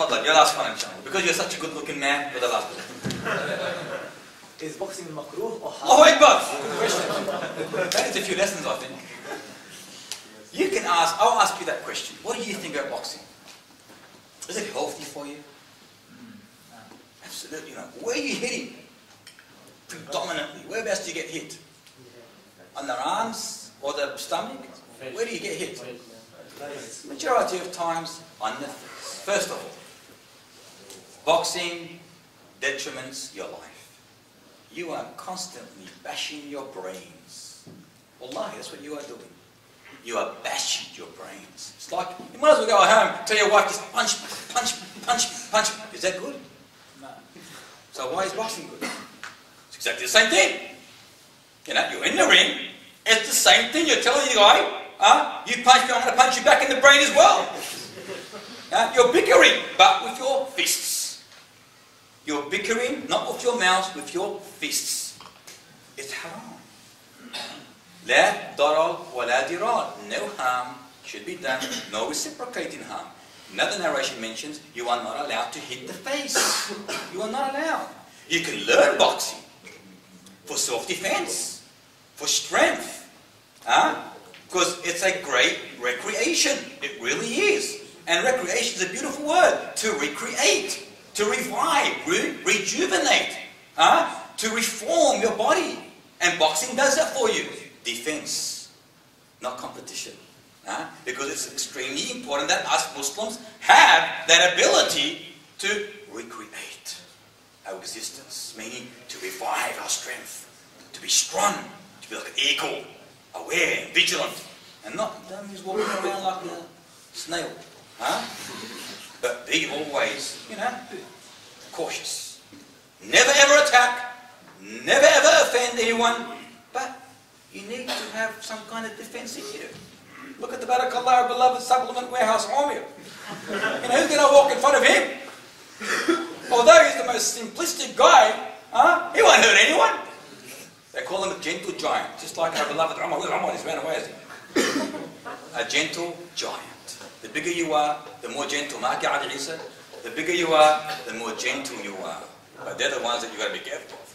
Fadal, your last one, inshallah. Because you're such a good looking man, you're the last one. Is boxing makruh or Oh, haram? Akbar! Good question. That is a few lessons, I think. You can ask, I'll ask you that question. What do you think about boxing? Is it healthy for you? Mm. Absolutely not. Where are you hitting? Predominantly. Whereabouts do you get hit? On the arms or the stomach? Where do you get hit? Majority of times on the face. First of all, boxing detriments your life. You are constantly bashing your brains. Wallahi, that's what you are doing. You are bashing your brains. It's like, you might as well go home, tell your wife, just punch, punch, punch, punch. Is that good? No. So why is boxing good? It's exactly the same thing. You know, you're in the ring, it's the same thing. You're telling the guy, huh? You punch me, I'm going to punch you back in the brain as well. Huh? You're bickering, but with your fists. You're bickering, not with your mouth, with your fists. It's haram. لا ضرر ولا ضرار. No harm should be done, no reciprocating harm. Another narration mentions you are not allowed to hit the face. You are not allowed. You can learn boxing for self-defense, for strength. Huh? Because it's a great recreation. It really is. And recreation is a beautiful word. To recreate, to revive, re- rejuvenate, huh? to reform your body. And boxing does that for you. Defense, not competition. Huh? Because it's extremely important that us Muslims have that ability to recreate our existence, meaning to revive our strength, to be strong, to be like an eagle, aware vigilant, and not just walking around like a snail. Huh? But be always, you know, cautious. Never ever attack, never ever offend anyone, but you need to have some kind of defense in you. Look at the Barakallah, beloved supplement warehouse Omir. You know, who's going to walk in front of him? Although he's the most simplistic guy, huh? he won't hurt anyone. They call him a gentle giant, just like our beloved Umar. Where's Umar? He's ran away? A gentle giant. The bigger you are, the more gentle. Maki Ali the bigger you are, the more gentle you are. But they're the ones that you got to be careful of.